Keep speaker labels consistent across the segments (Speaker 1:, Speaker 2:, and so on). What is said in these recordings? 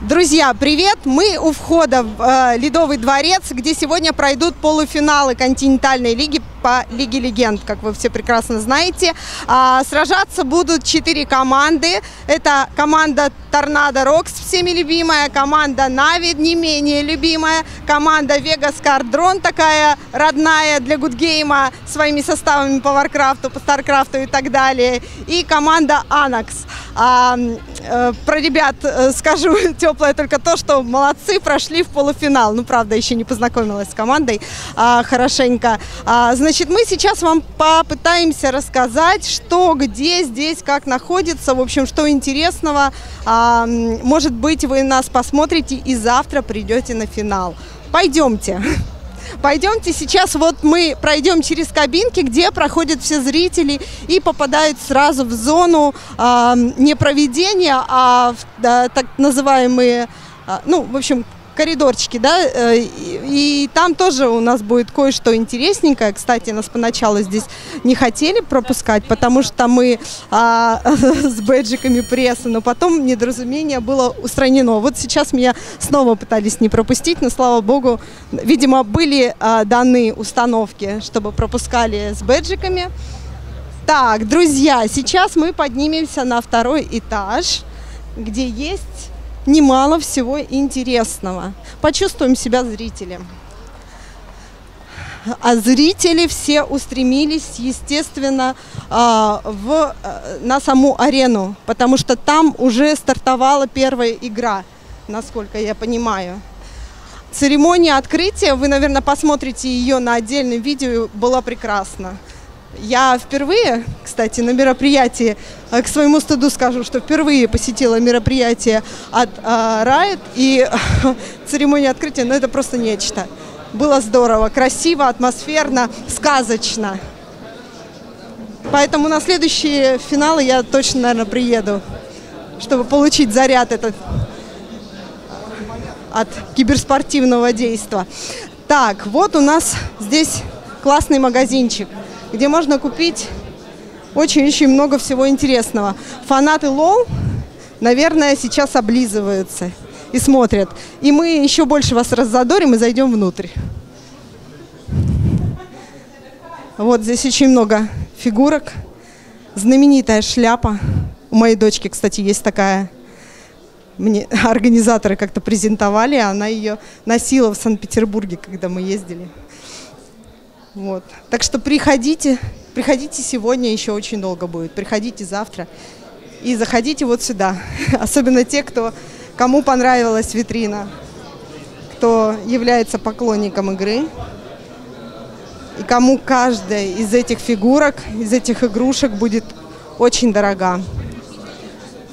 Speaker 1: Друзья, привет! Мы у входа в э, Ледовый дворец, где сегодня пройдут полуфиналы континентальной лиги по Лиге Легенд, как вы все прекрасно знаете. А, сражаться будут четыре команды. Это команда Tornado Rox, всеми любимая, команда Na'Vi, не менее любимая, команда Hard Random, такая родная для Гудгейма, своими составами по Варкрафту, по Старкрафту и так далее, и команда aNox. А, про ребят э, скажу теплое только то, что молодцы, прошли в полуфинал. Ну, правда, еще не познакомилась с командой а, хорошенько. А, значит, мы сейчас вам попытаемся рассказать, что, где здесь, как находится, в общем, что интересного. А, может быть, вы нас посмотрите и завтра придете на финал. Пойдемте. Пойдемте сейчас, вот мы пройдем через кабинки, где проходят все зрители и попадают сразу в зону э, не проведения, а в, да, так называемые, э, ну, в общем, коридорчики, да, э, и, там тоже у нас будет кое-что интересненькое. Кстати, нас поначалу здесь не хотели пропускать, потому что мы а, с бэджиками прессы, но потом недоразумение было устранено. Вот сейчас меня снова пытались не пропустить, но слава богу, видимо, были а, даны установки, чтобы пропускали с бэджиками. Так, друзья, сейчас мы поднимемся на второй этаж, где есть немало всего интересного. Почувствуем себя зрителем. А зрители все устремились, естественно, а, в, э, на саму арену, потому что там уже стартовала первая игра, насколько я понимаю. Церемония открытия, вы, наверное, посмотрите ее на отдельном видео, была прекрасна. Я впервые, кстати, на мероприятии, э, к своему стыду скажу, что впервые посетила мероприятие от Riot, и церемония открытия, ну это просто нечто. Было здорово, красиво, атмосферно, сказочно. Поэтому на следующие финалы я точно, наверное, приеду, чтобы получить заряд этот от киберспортивного действия. Так, вот у нас здесь классный магазинчик – где можно купить очень-очень много всего интересного. Фанаты Лол, наверное, сейчас облизываются и смотрят. И мы еще больше вас раззадорим и зайдем внутрь. Вот здесь очень много фигурок. Знаменитая шляпа. У моей дочки, кстати, есть такая. Мне организаторы как-то презентовали, она ее носила в Санкт-Петербурге, когда мы ездили. Вот. Так что приходите, приходите сегодня, еще очень долго будет. Приходите завтра и заходите вот сюда. Особенно те, кто, кому понравилась витрина, кто является поклонником игры. И кому каждая из этих фигурок, из этих игрушек будет очень дорога.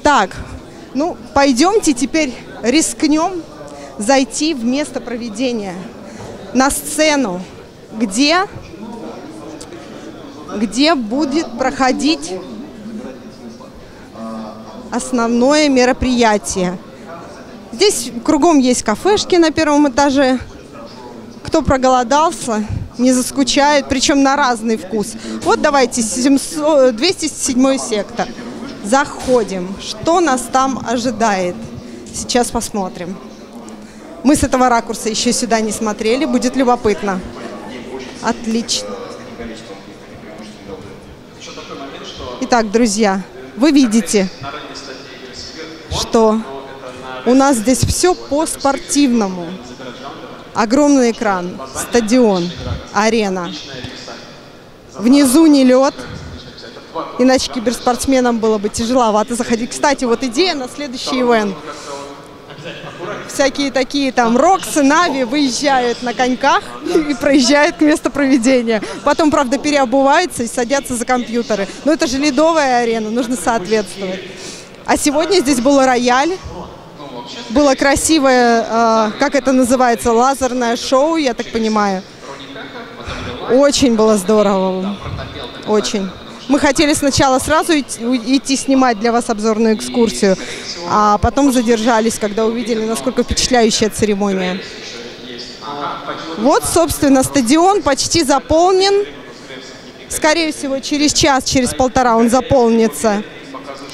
Speaker 1: Так, ну пойдемте теперь рискнем зайти в место проведения, на сцену где, где будет проходить основное мероприятие. Здесь кругом есть кафешки на первом этаже. Кто проголодался, не заскучает, причем на разный вкус. Вот давайте 700, 207 сектор. Заходим. Что нас там ожидает? Сейчас посмотрим. Мы с этого ракурса еще сюда не смотрели, будет любопытно. Отлично. Итак, друзья, вы видите, что у нас здесь все по-спортивному. Огромный экран, стадион, арена. Внизу не лед, иначе киберспортсменам было бы тяжеловато заходить. Кстати, вот идея на следующий ивент – всякие такие там Роксы, Нави выезжают на коньках и проезжают к месту проведения. Потом, правда, переобуваются и садятся за компьютеры. Но это же ледовая арена, нужно соответствовать. А сегодня здесь был рояль. Было красивое, э, как это называется, лазерное шоу, я так понимаю. Очень было здорово. Очень. Мы хотели сначала сразу идти, снимать для вас обзорную экскурсию, а потом задержались, когда увидели, насколько впечатляющая церемония. Вот, собственно, стадион почти заполнен. Скорее всего, через час, через полтора он заполнится.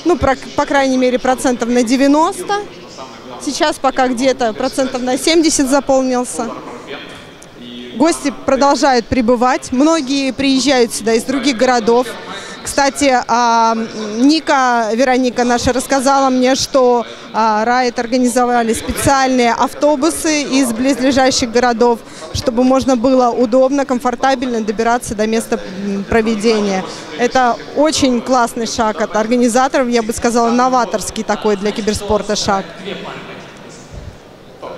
Speaker 1: Ну, про, по крайней мере, процентов на 90. Сейчас пока где-то процентов на 70 заполнился. Гости продолжают прибывать. Многие приезжают сюда из других городов. Кстати, а, Ника, Вероника наша рассказала мне, что Райт организовали специальные автобусы из близлежащих городов, чтобы можно было удобно, комфортабельно добираться до места проведения. Это очень классный шаг от организаторов, я бы сказала, новаторский такой для киберспорта шаг.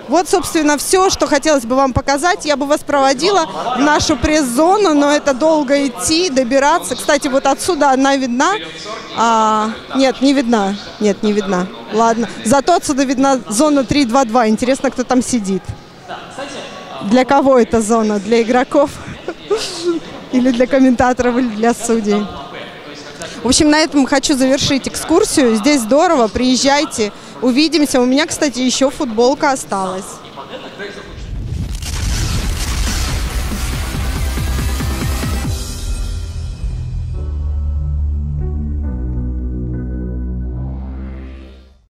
Speaker 1: Вот, собственно, все, что хотелось бы вам показать. Я бы вас проводила в нашу пресс-зону, но это долго идти, добираться. Кстати, вот отсюда она видна. А, нет, не видна. Нет, не видна. Ладно. Зато отсюда видна зона 322. Интересно, кто там сидит. Для кого эта зона? Для игроков? Или для комментаторов, или для судей? В общем, на этом хочу завершить экскурсию. Здесь здорово, приезжайте, увидимся. У меня, кстати, еще футболка осталась.